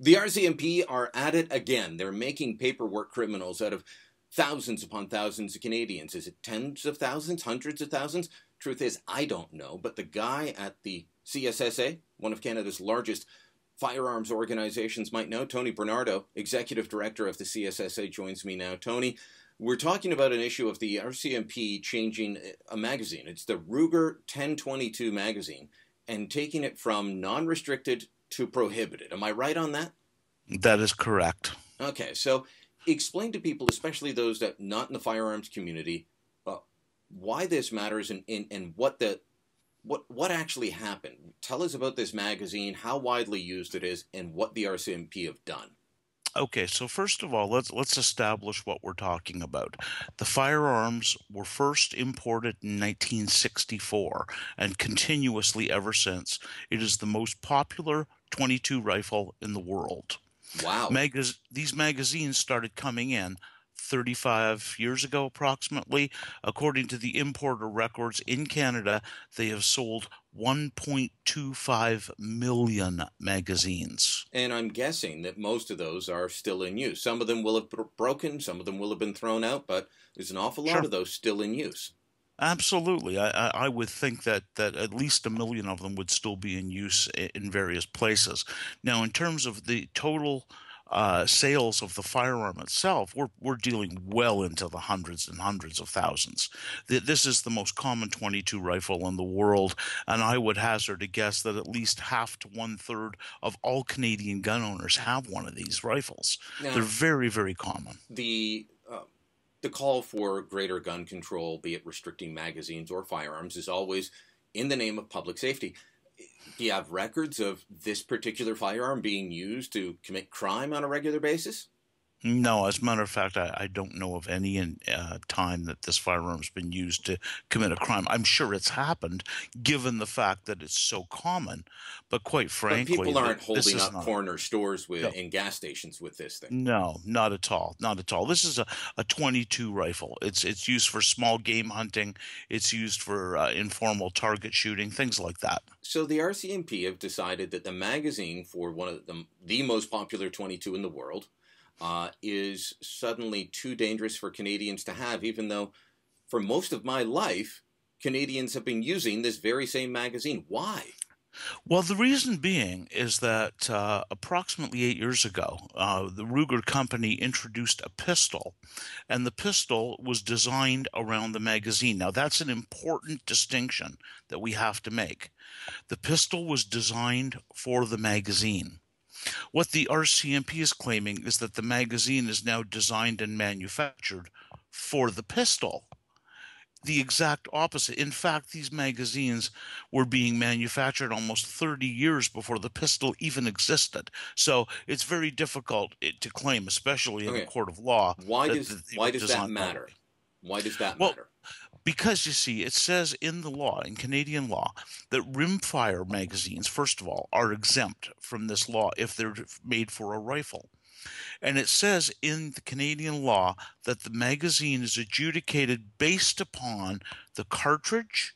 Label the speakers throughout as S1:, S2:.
S1: The RCMP are at it again. They're making paperwork criminals out of thousands upon thousands of Canadians. Is it tens of thousands, hundreds of thousands? Truth is, I don't know. But the guy at the CSSA, one of Canada's largest firearms organizations, might know. Tony Bernardo, executive director of the CSSA, joins me now. Tony, we're talking about an issue of the RCMP changing a magazine. It's the Ruger 1022 magazine and taking it from non restricted to prohibited. Am I right on that?
S2: That is correct.
S1: Okay, so explain to people, especially those that not in the firearms community, uh, why this matters and, and, and what the what what actually happened. Tell us about this magazine, how widely used it is, and what the RCMP have done.
S2: Okay, so first of all, let's let's establish what we're talking about. The firearms were first imported in 1964 and continuously ever since. It is the most popular 22 rifle in the world.
S1: Wow.
S2: Magaz- these magazines started coming in 35 years ago, approximately. According to the importer records in Canada, they have sold 1.25 million magazines.
S1: And I'm guessing that most of those are still in use. Some of them will have broken, some of them will have been thrown out, but there's an awful lot sure. of those still in use.
S2: Absolutely, I, I would think that that at least a million of them would still be in use in various places. Now, in terms of the total uh, sales of the firearm itself, we're, we're dealing well into the hundreds and hundreds of thousands. This is the most common 22 rifle in the world, and I would hazard a guess that at least half to one third of all Canadian gun owners have one of these rifles. Now, They're very, very common.
S1: The uh, the call for greater gun control, be it restricting magazines or firearms, is always in the name of public safety do you have records of this particular firearm being used to commit crime on a regular basis?
S2: No, as a matter of fact, I, I don't know of any in, uh, time that this firearm's been used to commit a crime. I'm sure it's happened, given the fact that it's so common. But quite frankly,
S1: but people aren't holding up not, corner stores with no, and gas stations with this thing.
S2: No, not at all, not at all. This is a, a 22 rifle. It's it's used for small game hunting. It's used for uh, informal target shooting, things like that.
S1: So the RCMP have decided that the magazine for one of the the most popular 22 in the world uh, is suddenly too dangerous for Canadians to have, even though for most of my life, Canadians have been using this very same magazine. Why?
S2: Well, the reason being is that uh, approximately eight years ago, uh, the Ruger company introduced a pistol, and the pistol was designed around the magazine. Now, that's an important distinction that we have to make. The pistol was designed for the magazine. What the RCMP is claiming is that the magazine is now designed and manufactured for the pistol. The exact opposite. In fact, these magazines were being manufactured almost 30 years before the pistol even existed. So it's very difficult eh, to claim, especially in okay. a court of law.
S1: Why does why does that matter? Why does that
S2: well,
S1: matter?
S2: Because you see, it says in the law, in Canadian law, that rimfire magazines, first of all, are exempt from this law if they're made for a rifle. And it says in the Canadian law that the magazine is adjudicated based upon the cartridge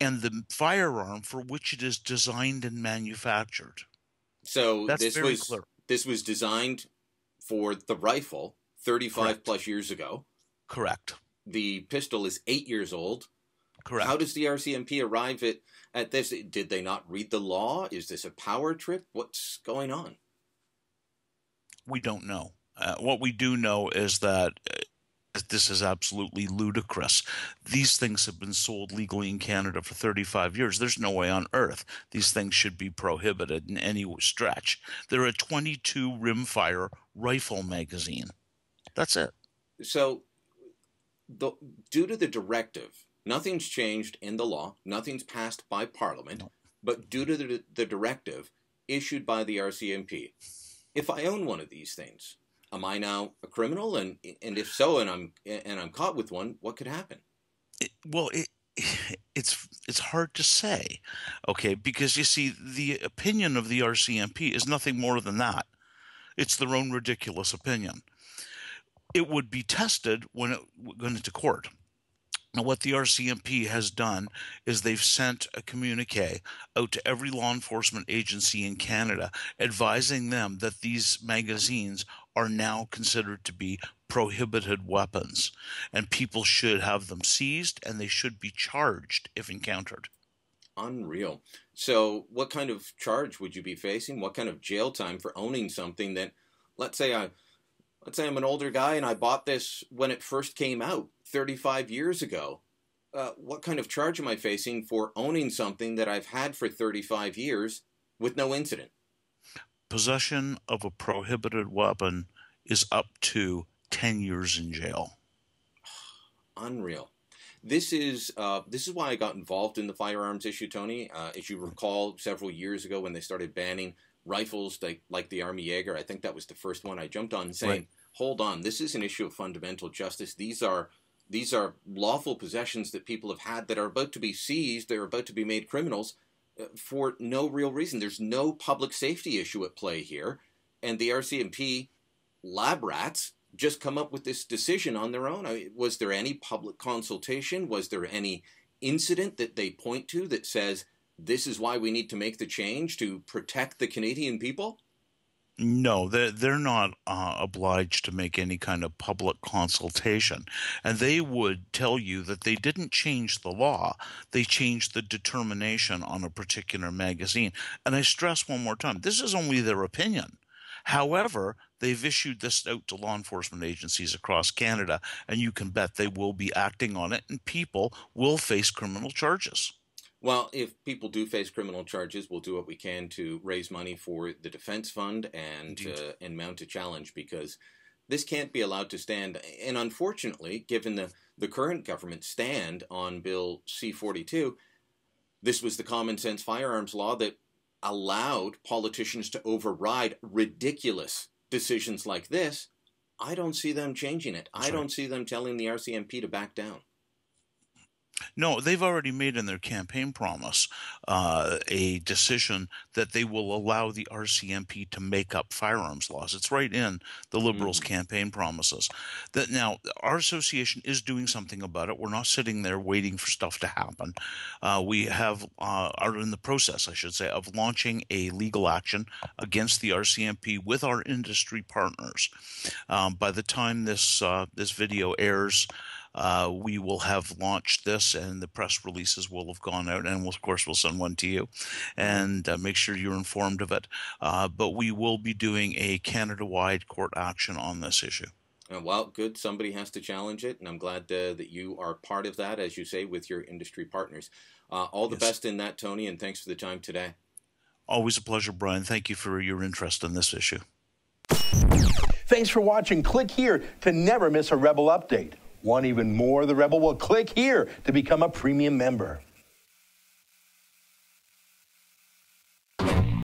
S2: and the firearm for which it is designed and manufactured.
S1: So That's this was clear. this was designed for the rifle 35 Correct. plus years ago.
S2: Correct
S1: the pistol is eight years old.
S2: Correct.
S1: How does the RCMP arrive at, at this? Did they not read the law? Is this a power trip? What's going on?
S2: We don't know. Uh, what we do know is that uh, this is absolutely ludicrous. These things have been sold legally in Canada for 35 years. There's no way on earth these things should be prohibited in any stretch. They're a 22 rimfire rifle magazine. That's it.
S1: So the, due to the directive, nothing's changed in the law, nothing's passed by Parliament, but due to the, the directive issued by the RCMP, if I own one of these things, am I now a criminal? And and if so, and I'm and I'm caught with one, what could happen?
S2: It, well, it, it's it's hard to say, okay, because you see, the opinion of the RCMP is nothing more than that. It's their own ridiculous opinion it would be tested when it went into court. Now, what the RCMP has done is they've sent a communique out to every law enforcement agency in Canada advising them that these magazines are now considered to be prohibited weapons and people should have them seized and they should be charged if encountered.
S1: Unreal. So, what kind of charge would you be facing? What kind of jail time for owning something that, let's say I let's say I'm an older guy and I bought this when it first came out 35 years ago. Uh, what kind of charge am I facing for owning something that I've had for 35 years with no incident?
S2: Possession of a prohibited weapon is up to 10 years in jail.
S1: Unreal. This is uh, this is why I got involved in the firearms issue, Tony. Uh, as you recall, several years ago when they started banning rifles like, like the Armi Jager, I think that was the first one I jumped on, saying, right hold on, this is an issue of fundamental justice. These are these are lawful possessions that people have had that are about to be seized. They're about to be made criminals uh, for no real reason. There's no public safety issue at play here, and the RCMP lab rats just come up with this decision on their own. I mean, was there any public consultation? Was there any incident that they point to that says this is why we need to make the change to protect the Canadian people?
S2: No, they're, they're not uh, obliged to make any kind of public consultation. And they would tell you that they didn't change the law, they changed the determination on a particular magazine. And I stress one more time this is only their opinion. However, they've issued this out to law enforcement agencies across Canada, and you can bet they will be acting on it, and people will face criminal charges.
S1: Well, if people do face criminal charges, we'll do what we can to raise money for the defense fund and uh, and mount a challenge because this can't be allowed to stand. And unfortunately, given the the current government stand on Bill C forty two, this was the common sense firearms law that allowed politicians to override ridiculous decisions like this. I don't see them changing it. That's I don't see them telling the RCMP to back down.
S2: No, they've already made in their campaign promise uh, a decision that they will allow the RCMP to make up firearms laws. It's right in the Liberals' mm-hmm. campaign promises. That now our association is doing something about it. We're not sitting there waiting for stuff to happen. Uh, we have uh, are in the process, I should say, of launching a legal action against the RCMP with our industry partners. Um, by the time this uh, this video airs uh, we will have launched this and the press releases will have gone out and we'll, of course we'll send one to you and uh, make sure you're informed of it uh, but we will be doing a canada-wide court action on this issue
S1: uh, well good somebody has to challenge it and i'm glad uh, that you are part of that as you say with your industry partners uh, all the yes. best in that tony and thanks for the time today
S2: always a pleasure brian thank you for your interest in this issue
S3: Thanks for watching. Click here to never miss a Rebel update. Want even more of the Rebel? Well, click here to become a premium member.